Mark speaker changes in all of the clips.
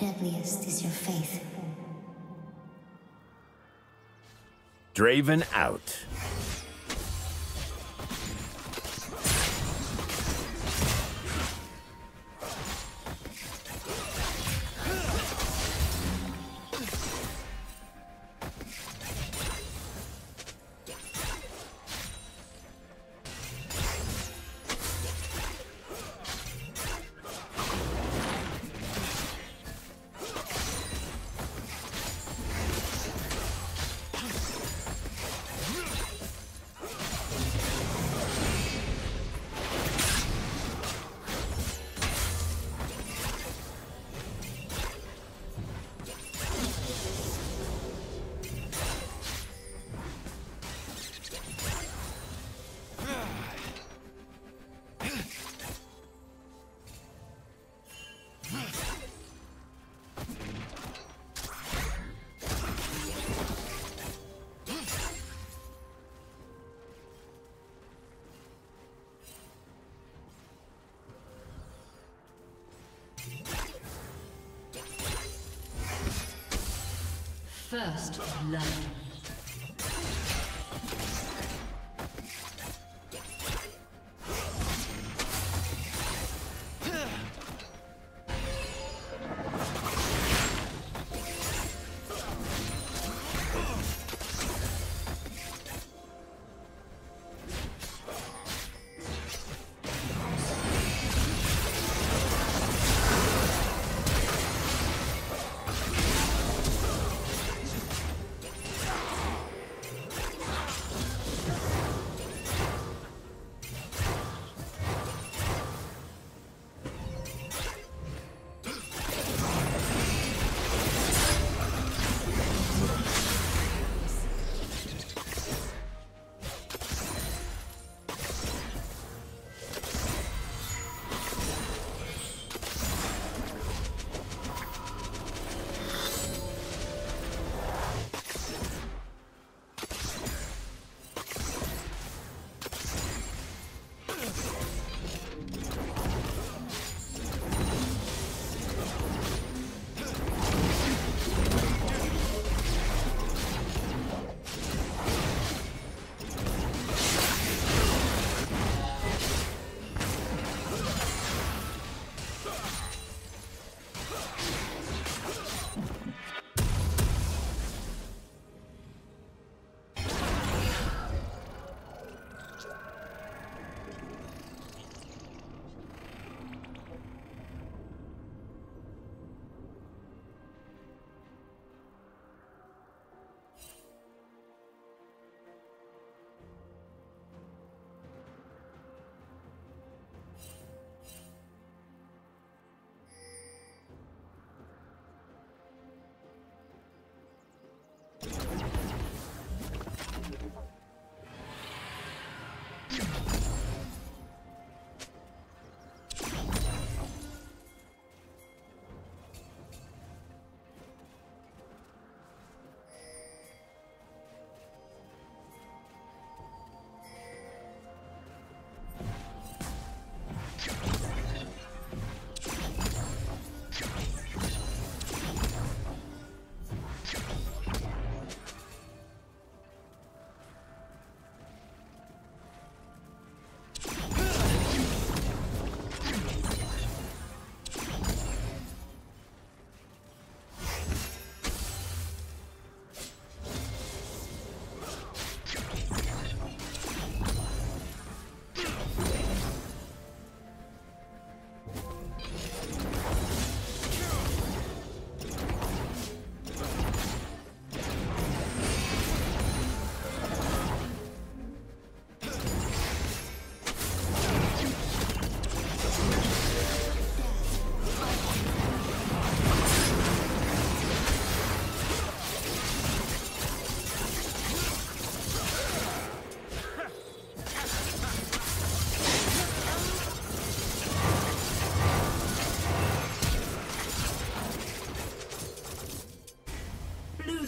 Speaker 1: deadliest is your faith.
Speaker 2: Draven out.
Speaker 3: First love. Yeah.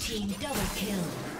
Speaker 4: Team double kill.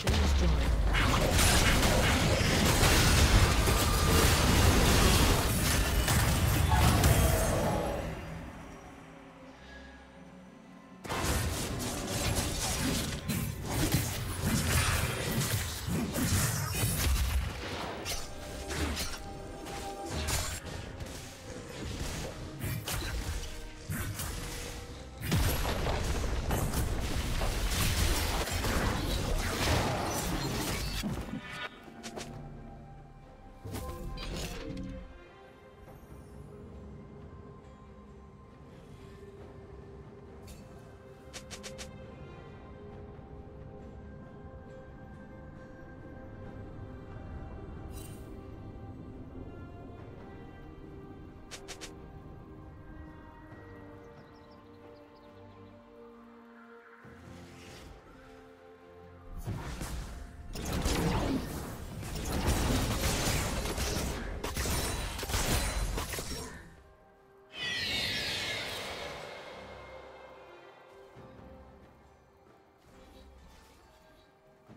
Speaker 4: Shut down.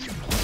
Speaker 4: you.